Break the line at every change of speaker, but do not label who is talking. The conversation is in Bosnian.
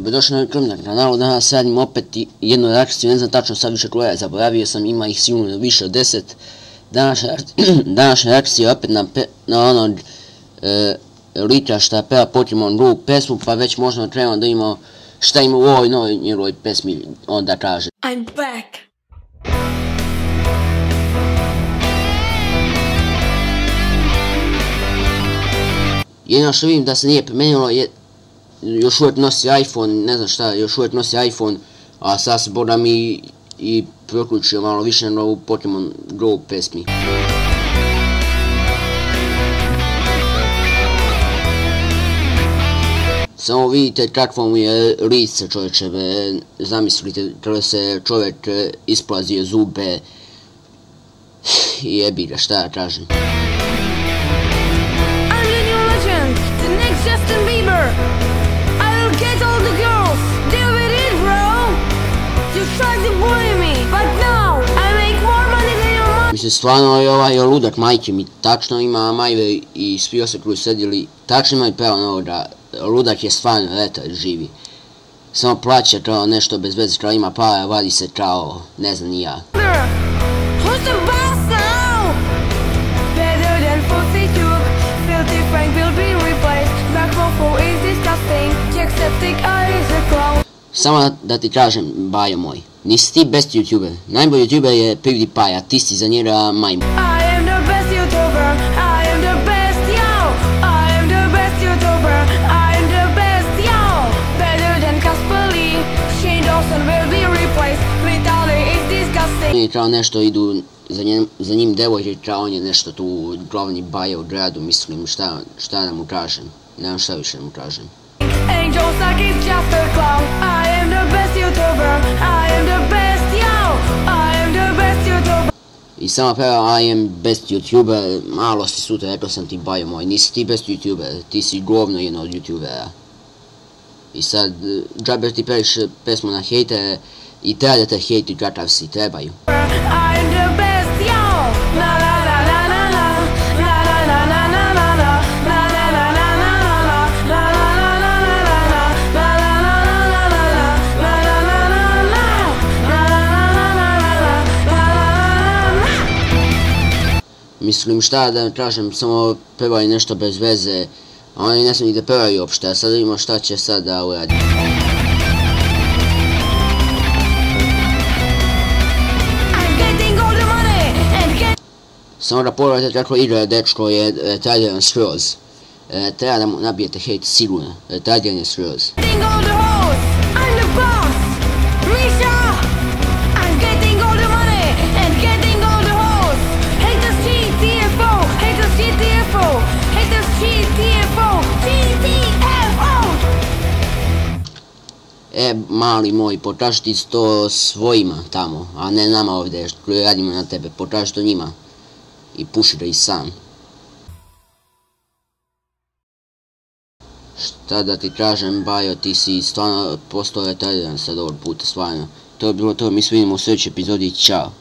dobrodošli na krm na kanalu, danas radim opet jednu reakciju, ne znam tačno sad više koja je, zaboravio sam, ima ih sigurno više od deset. Današnja reakcija je opet na, pe, na ono e, Litra šta peva Pokemon Go pesmu, pa već možemo trebamo da imamo šta ima u ovoj novoj njegovoj pesmi, onda kaže.
I'm back!
Jedino što vidim da se nije promenilo je još uvijek nosi iPhone, ne znam šta, još uvijek nosi iPhone, a sad se boda mi i proključio malo više na novu Pokemon Go pesmi. Samo vidite kakvo mu je lice čovječe, zamislite kada se čovjek e, isplazio zube jebi ga, šta ja kažem. Mislim, stvarno ovaj, ovaj je ovaj ludak majke mi, tačno ima majve i svi osek koji sedili, tačno ima i na da ludak je stvarno, eto, živi. Samo plaća kao nešto bez veze, kao ima para, vadi se kao, ne znam, ni ja. Samo da ti kažem, bajo moj, nisi ti best youtuber. Najbolji youtuber je PewDiePie, a ti si za njega majmu. I kao nešto idu za, njem, za njim devojke, kao on je nešto tu glavni baje u gradu, mislim šta, šta da mu kažem, nemam šta više da mu kažem. Angels like just a clown I am the best youtuber. I am the best yo. I am the best youtuber. I sama peva I am best youtuber. Malo si sutra rekao sam ti bajo moj Nisi ti best youtuber Ti si govno jedno od youtubera. I sad džaber ti periš pesmu na hejte I treba da te hejti kakav si trebaju. I am Mislim šta da tražim, samo pevaju nešto bez veze, a oni ne smiju da pevaju uopšte, a sad vidimo šta će sad da uradi. Samo da pogledajte kako igra dečko je retardiran skroz. E, treba da mu nabijete hejt sigurno, retardiran je skroz. E, mali moj, pokaži to svojima tamo, a ne nama ovdje, što radimo na tebe, pokaži to njima. I puši da i sam. Šta da ti kažem, Bajo, ti si stvarno postao retardiran sad ovog puta, stvarno. To je bilo to, mi se vidimo u sljedećoj epizodi, čao.